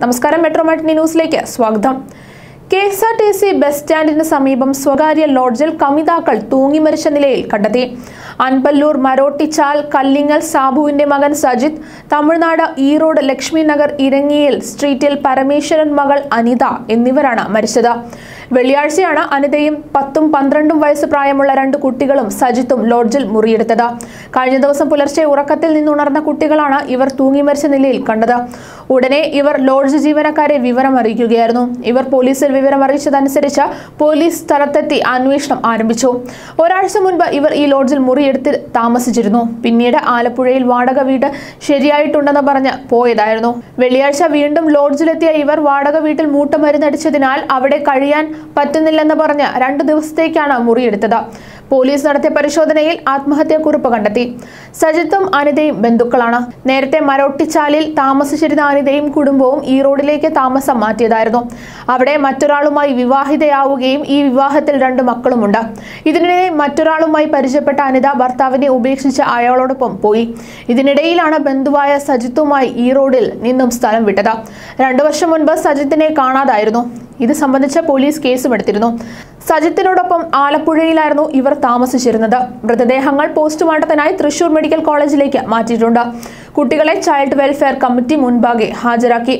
നമസ്കാരം മെട്രോമാറ്റിനി ന്യൂസിലേക്ക് സ്വാഗതം. K S R T C bus സ്റ്റാൻഡിന് സമീപം സ്വകാര്യ ലോഡ്ജിൽ കമിതാക്കൾ തൂങ്ങി മരിച്ച നിലയിൽ കണ്ടെത്തി. അൻപല്ലൂർ മരോട്ടിച്ചാൽ കല്ലിങ്ങൽ സാബുവിന്റെ മകൻ സജിത് തമിഴ്നാട് ഈറോഡ് ലക്ഷ്മി നഗർ ഇരങ്ങിയിൽ സ്ട്രീറ്റിൽ പരമേശ്വരൻ മകൾ അനിത എന്നിവരാണ് മരിച്ചത്. വെള്ളിയാഴ്ചയാണ് അനിതയും പത്തും പന്ത്രണ്ടും വയസ്സ് പ്രായമുള്ള രണ്ട് കുട്ടികളും സജിത്തും ലോഡ്ജിൽ മുറിയെടുത്തത്. കഴിഞ്ഞ ദിവസം പുലർച്ചെ ഉറക്കത്തിൽ നിന്നുണർന്ന കുട്ടികളാണ് ഇവർ തൂങ്ങി മരിച്ച നിലയിൽ കണ്ടത്. ഉടനെ ഇവർ ലോഡ്ജ് ജീവനക്കാരെ വിവരം അറിയിക്കുകയായിരുന്നു. ഇവർ പോലീസിൽ വിവരം അറിയിച്ചതനുസരിച്ച് പോലീസ് സ്ഥലത്തെത്തി അന്വേഷണം ആരംഭിച്ചു. ഒരാഴ്ച മുൻപ് ഇവർ ഈ ലോഡ്ജിൽ മുറിയെടുത്ത് താമസിച്ചിരുന്നു. പിന്നീട് ആലപ്പുഴയിൽ വാടക വീട് ശരിയായിട്ടുണ്ടെന്ന് പറഞ്ഞ് പോയതായിരുന്നു. വെള്ളിയാഴ്ച വീണ്ടും ലോഡ്ജിലെത്തിയ ഇവർ വാടക വീട്ടിൽ മൂട്ടമരുന്നടിച്ചതിനാൽ അവിടെ കഴിയാൻ പറ്റുന്നില്ലെന്ന് പറഞ്ഞ് രണ്ടു ദിവസത്തേക്കാണ് മുറിയെടുത്തത്. പോലീസ് നടത്തിയ പരിശോധനയിൽ ആത്മഹത്യാക്കുറിപ്പ് കണ്ടെത്തി. സജിത്തും അനിതയും ബന്ധുക്കളാണ്. നേരത്തെ മരോട്ടിച്ചാലിൽ താമസിച്ചിരുന്ന അനിതയും കുടുംബവും ഈ റോഡിലേക്ക് താമസം മാറ്റിയതായിരുന്നു. അവിടെ മറ്റൊരാളുമായി വിവാഹിതയാവുകയും ഈ വിവാഹത്തിൽ രണ്ട് മക്കളുമുണ്ട്. ഇതിനിടെ മറ്റൊരാളുമായി പരിചയപ്പെട്ട അനിത ഭർത്താവിനെ ഉപേക്ഷിച്ച് അയാളോടൊപ്പം പോയി. ഇതിനിടയിലാണ് ബന്ധുവായ സജിത്തുമായി ഈ റോഡിൽ നിന്നും സ്ഥലം വിട്ടത്. രണ്ടു വർഷം മുൻപ് സജിത്തിനെ കാണാതായിരുന്നു. ഇത് സംബന്ധിച്ച് പോലീസ് കേസുമെടുത്തിരുന്നു സജിത്തിനോടൊപ്പം ആലപ്പുഴയിലായിരുന്നു ഇവർ താമസിച്ചിരുന്നത്. മൃതദേഹങ്ങൾ പോസ്റ്റ്മോർട്ടത്തിനായി തൃശൂർ മെഡിക്കൽ കോളേജിലേക്ക് മാറ്റിയിട്ടുണ്ട്. കുട്ടികളെ ചൈൽഡ് വെൽഫെയർ കമ്മിറ്റി മുൻപാകെ ഹാജരാക്കി.